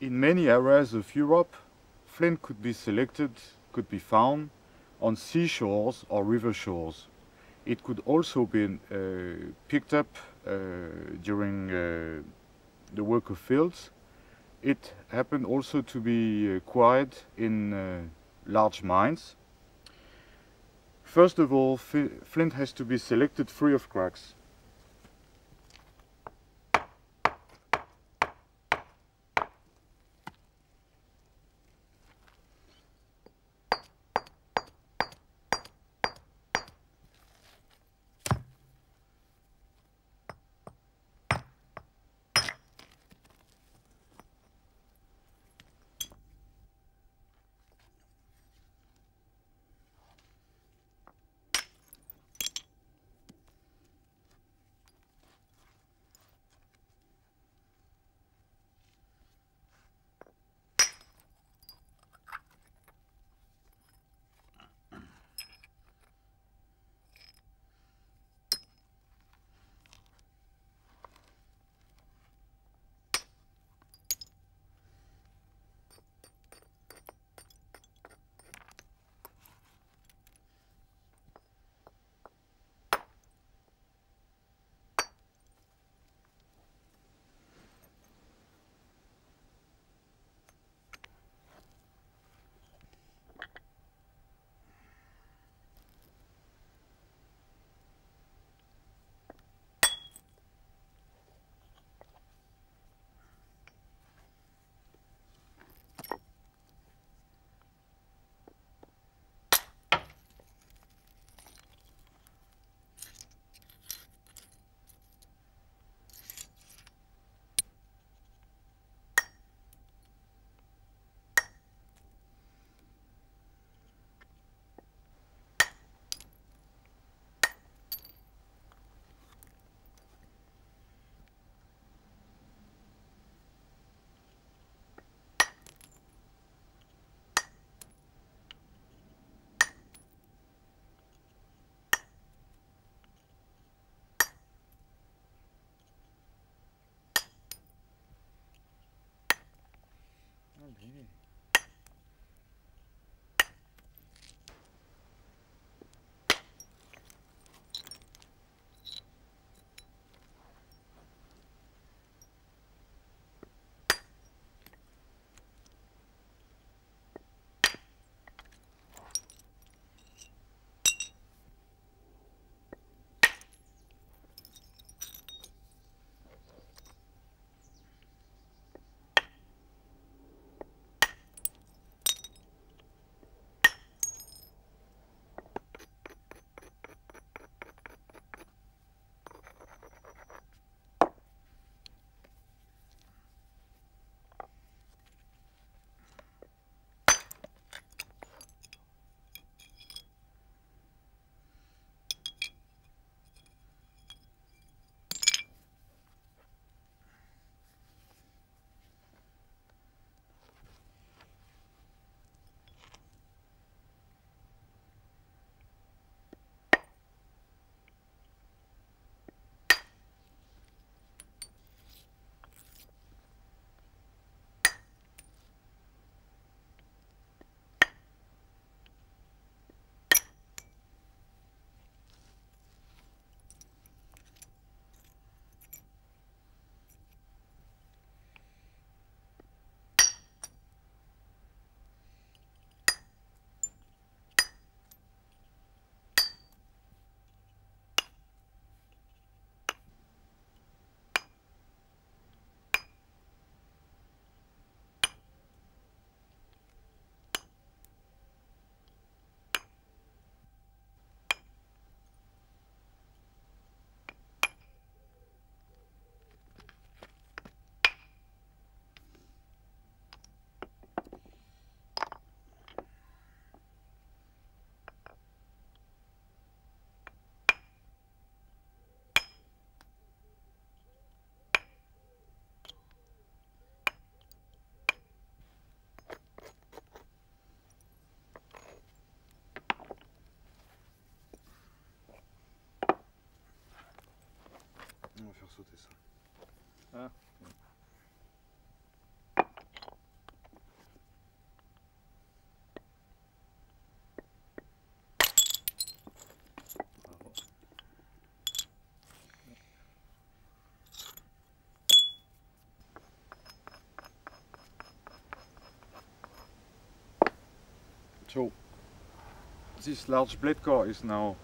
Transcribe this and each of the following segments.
In many areas of Europe, flint could be selected, could be found on seashores or river shores. It could also be uh, picked up uh, during uh, the work of fields. It happened also to be acquired in uh, large mines. First of all, flint has to be selected free of cracks. Baby. So this large blade core is now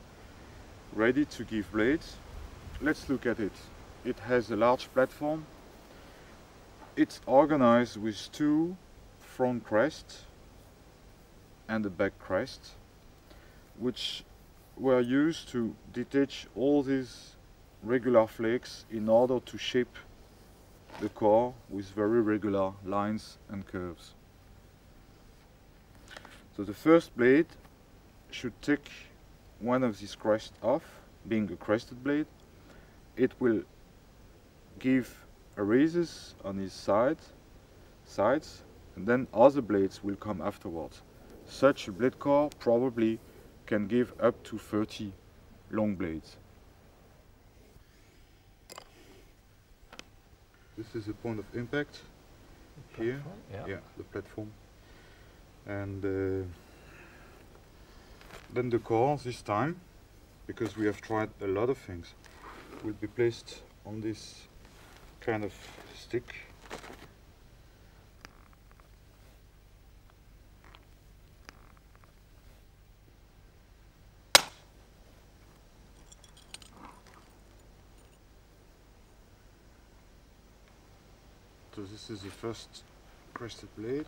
ready to give blades. Let's look at it. It has a large platform. It's organized with two front crests and a back crest which were used to detach all these regular flakes in order to shape the core with very regular lines and curves. So the first blade should take one of these crests off, being a crested blade. It will give arises on his side, sides, and then other blades will come afterwards. Such a blade core probably can give up to 30 long blades. This is a point of impact here. Yeah. Yeah, the platform. And uh, then the core this time, because we have tried a lot of things, will be placed on this kind of stick. So this is the first crested blade.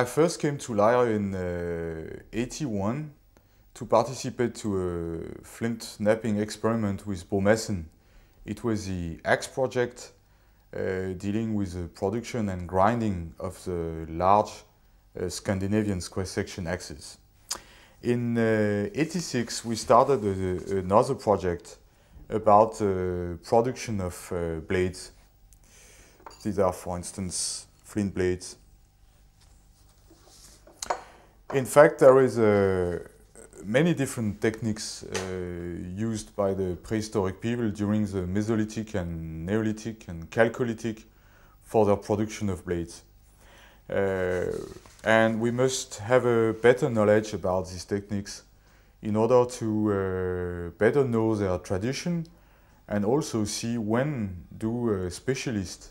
I first came to Lejre in uh, 81 to participate to a flint knapping experiment with Bo Madsen. It was the AXE project uh, dealing with the production and grinding of the large uh, Scandinavian square section axes. In uh, 86 we started a, another project about the production of uh, blades. These are for instance flint blades. In fact, there is uh, many different techniques uh, used by the prehistoric people during the Mesolithic and Neolithic and Chalcolithic for their production of blades. Uh, and we must have a better knowledge about these techniques in order to uh, better know their tradition and also see when do uh, specialists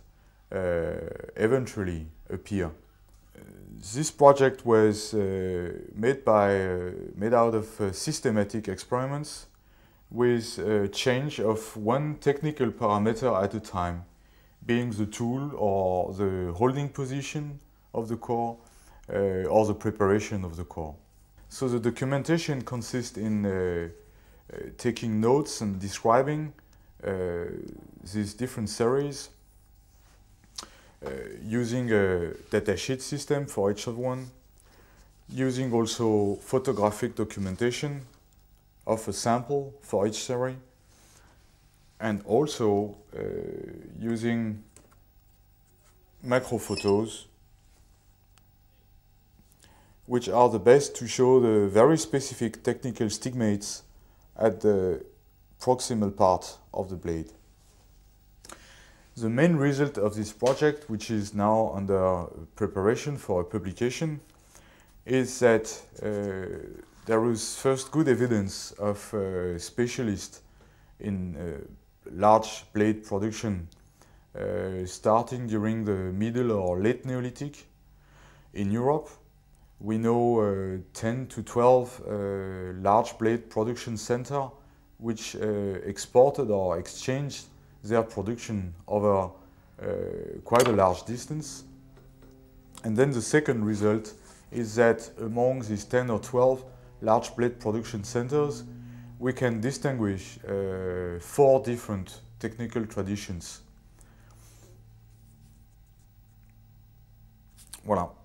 uh, eventually appear this project was uh, made by uh, made out of uh, systematic experiments with a change of one technical parameter at a time, being the tool or the holding position of the core uh, or the preparation of the core. So the documentation consists in uh, uh, taking notes and describing these different series uh, using a datasheet system for each of one, using also photographic documentation of a sample for each series and also uh, using macro photos which are the best to show the very specific technical stigmates at the proximal part of the blade. The main result of this project, which is now under preparation for a publication, is that uh, there is first good evidence of specialists in uh, large blade production uh, starting during the middle or late Neolithic in Europe. We know uh, 10 to 12 uh, large blade production centers which exported or exchanged their production over quite a large distance. And then the second result is that among these 10 or 12 large blade production centers, we can distinguish uh, four different technical traditions. Voilà.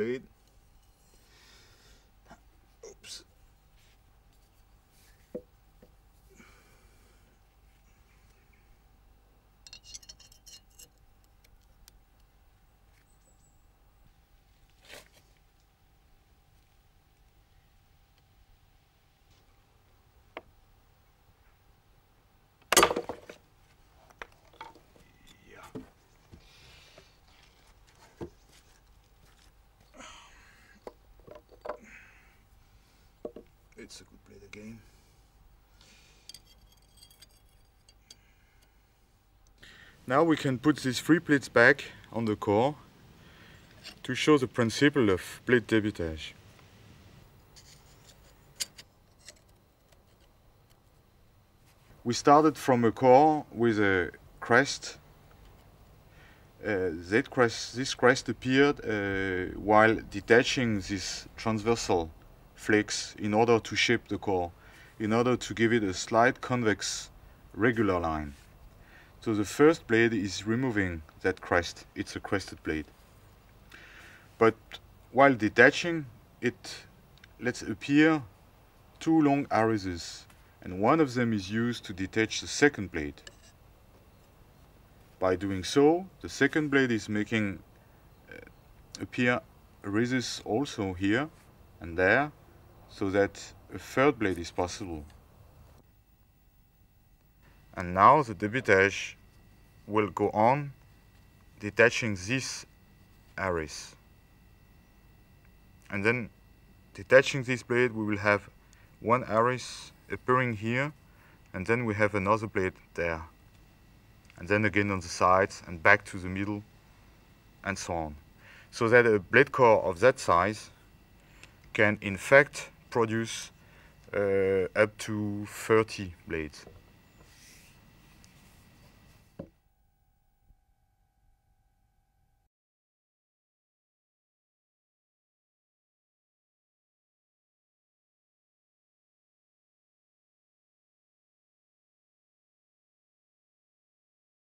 This it's a good blade again. Now we can put these three plates back on the core to show the principle of blade debitage. We started from a core with a crest. Uh, that crest, this crest appeared uh, while detaching this transversal flakes in order to shape the core, in order to give it a slight convex regular line. So the first blade is removing that crest, it's a crested blade. But while detaching, it lets appear two long arises, and one of them is used to detach the second blade. By doing so, the second blade is making uh, appear arises also here and there, so that a third blade is possible. And now the debitage will go on detaching this aris. And then detaching this blade we will have one aris appearing here and then we have another blade there. And then again on the sides and back to the middle and so on. So that a blade core of that size can in fact produce uh, up to 30 blades.